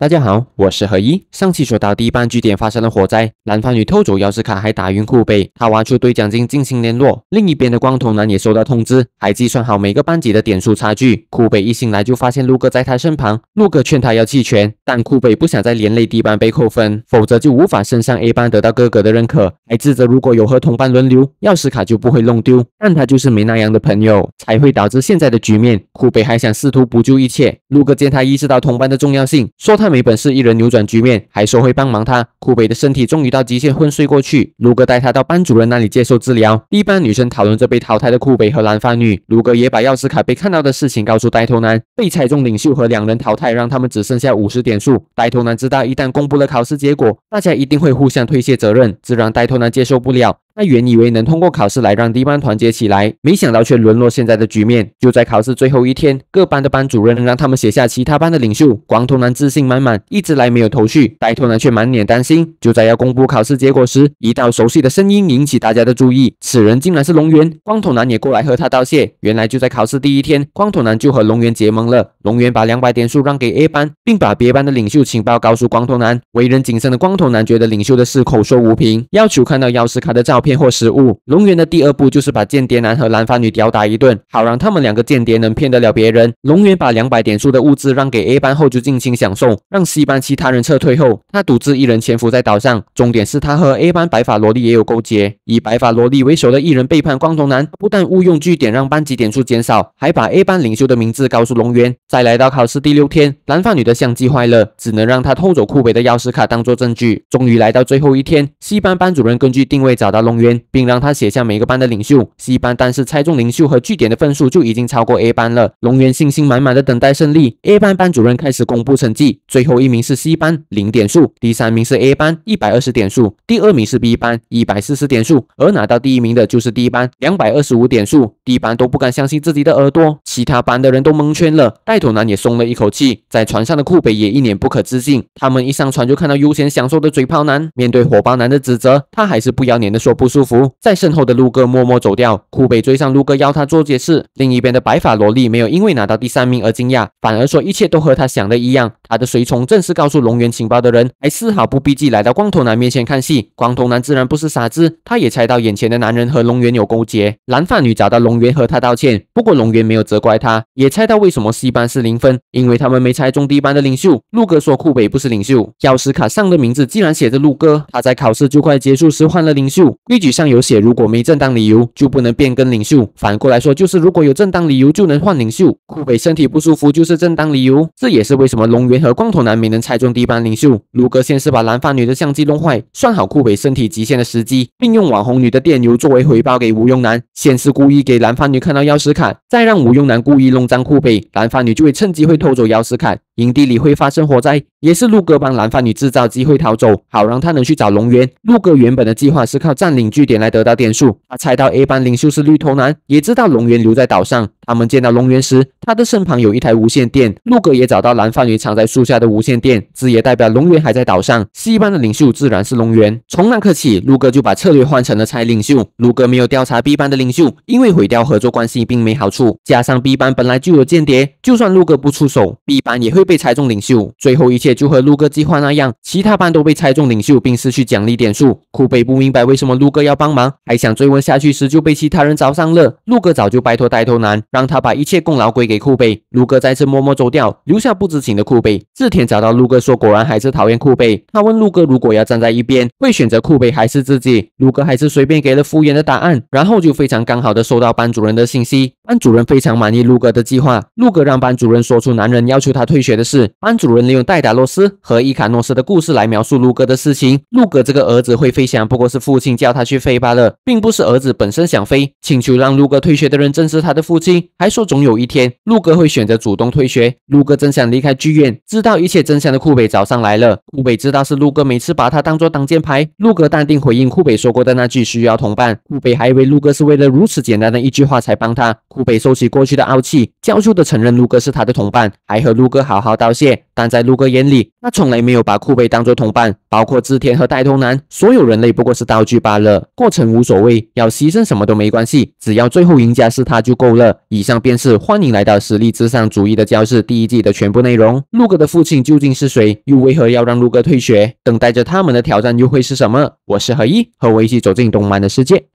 大家好，我是何一。上期说到第一班据点发生了火灾，蓝方女偷走钥匙卡还打晕库北，他挖出对讲机进行联络。另一边的光头男也收到通知，还计算好每个班级的点数差距。库北一醒来就发现陆哥在他身旁，陆哥劝他要弃权，但库北不想再连累 D 班被扣分，否则就无法升上 A 班得到哥哥的认可，还自责如果有和同班轮流，钥匙卡就不会弄丢。但他就是没那样的朋友，才会导致现在的局面。库北还想试图补救一切，陆哥见他意识到同班的重要性，说他。没本事，一人扭转局面，还说会帮忙他。库北的身体终于到极限昏睡过去。卢哥带他到班主任那里接受治疗。一班女生讨论着被淘汰的库北和蓝发女。卢哥也把钥匙卡被看到的事情告诉呆头男。被猜中领袖和两人淘汰，让他们只剩下五十点数。呆头男知道，一旦公布了考试结果，大家一定会互相推卸责任，这让呆头男接受不了。他原以为能通过考试来让 D 班团结起来，没想到却沦落现在的局面。就在考试最后一天，各班的班主任让他们写下其他班的领袖。光头男自信满满，一直来没有头绪，带头男却满脸担心。就在要公布考试结果时，一道熟悉的声音引起大家的注意，此人竟然是龙源。光头男也过来和他道谢。原来就在考试第一天，光头男就和龙源结盟了。龙源把两百点数让给 A 班，并把别班的领袖情报告诉光头男。为人谨慎的光头男觉得领袖的事口说无凭，要求看到钥匙卡的照片。骗或失误，龙源的第二步就是把间谍男和蓝发女吊打一顿，好让他们两个间谍能骗得了别人。龙源把两百点数的物资让给 A 班后就尽情享受，让 C 班其他人撤退后，他独自一人潜伏在岛上。重点是他和 A 班白发萝莉也有勾结，以白发萝莉为首的一人背叛光头男，不但误用据点让班级点数减少，还把 A 班领袖的名字告诉龙源。再来到考试第六天，蓝发女的相机坏了，只能让他偷走库北的钥匙卡当做证据。终于来到最后一天，C 班班主任根据定位找到龙。并让他写下每个班的领袖。C 班但是猜中领袖和据点的分数就已经超过 A 班了。龙源信心满满的等待胜利。A 班班主任开始公布成绩，最后一名是 C 班，零点数；第三名是 A 班，一百二十点数；第二名是 B 班，一百四十点数。而拿到第一名的就是 D 班，两百二十五点数。D 班都不敢相信自己的耳朵，其他班的人都蒙圈了。带头男也松了一口气。在船上的库北也一脸不可置信。他们一上船就看到悠闲享受的嘴炮男，面对火爆男的指责，他还是不要脸的说不。舒服，在身后的陆哥默默走掉，库北追上陆哥要他做解释。另一边的白发萝莉没有因为拿到第三名而惊讶，反而说一切都和他想的一样。他的随从正是告诉龙源情报的人，还丝毫不避忌来到光头男面前看戏。光头男自然不是傻子，他也猜到眼前的男人和龙源有勾结。蓝发女找到龙源和他道歉，不过龙源没有责怪他，也猜到为什么 C 班是零分，因为他们没猜中 D 班的领袖。陆哥说库北不是领袖，钥匙卡上的名字竟然写着陆哥，他在考试就快结束时换了领袖。规矩上有写，如果没正当理由，就不能变更领袖。反过来说，就是如果有正当理由，就能换领袖。库北身体不舒服就是正当理由，这也是为什么龙源和光头男没能猜中第一班领袖。卢哥先是把蓝发女的相机弄坏，算好库北身体极限的时机，并用网红女的电邮作为回报给吴庸男。先是故意给蓝发女看到钥匙卡，再让吴庸男故意弄脏库北，蓝发女就会趁机会偷走钥匙卡。营地里会发生火灾，也是陆哥帮蓝发女制造机会逃走，好让他能去找龙源。陆哥原本的计划是靠占领据点来得到点数。他猜到 A 班领袖是绿头男，也知道龙源留在岛上。他们见到龙源时，他的身旁有一台无线电。陆哥也找到蓝发女藏在树下的无线电，这也代表龙源还在岛上。C 班的领袖自然是龙源。从那刻起，陆哥就把策略换成了猜领袖。陆哥没有调查 B 班的领袖，因为毁掉合作关系并没好处。加上 B 班本来就有间谍，就算陆哥不出手，B 班也会。被猜中领袖，最后一切就和陆哥计划那样，其他班都被猜中领袖，并失去奖励点数。库北不明白为什么陆哥要帮忙，还想追问下去时就被其他人找上了。陆哥早就拜托带头男，让他把一切功劳归给库北。陆哥再次默默走掉，留下不知情的库北。志田找到陆哥说，果然还是讨厌库北。他问陆哥，如果要站在一边，会选择库北还是自己？陆哥还是随便给了敷衍的答案，然后就非常刚好的收到班主任的信息。班主任非常满意陆哥的计划，陆哥让班主任说出男人要求他退学。的事，班主任利用戴达洛斯和伊卡诺斯的故事来描述陆哥的事情。陆哥这个儿子会飞翔，不过是父亲叫他去飞罢了，并不是儿子本身想飞。请求让陆哥退学的人正是他的父亲，还说总有一天陆哥会选择主动退学。陆哥正想离开剧院，知道一切真相的库北找上来了。库北知道是陆哥每次把他当做挡箭牌。陆哥淡定回应库北说过的那句需要同伴。库北还以为陆哥是为了如此简单的一句话才帮他。库贝收起过去的傲气，教授的承认卢哥是他的同伴，还和卢哥好好道谢。但在卢哥眼里，他从来没有把库贝当作同伴，包括织田和带头男，所有人类不过是道具罢了。过程无所谓，要牺牲什么都没关系，只要最后赢家是他就够了。以上便是欢迎来到实力至上主义的教室第一季的全部内容。卢哥的父亲究竟是谁？又为何要让卢哥退学？等待着他们的挑战又会是什么？我是何一，和我一起走进动漫的世界。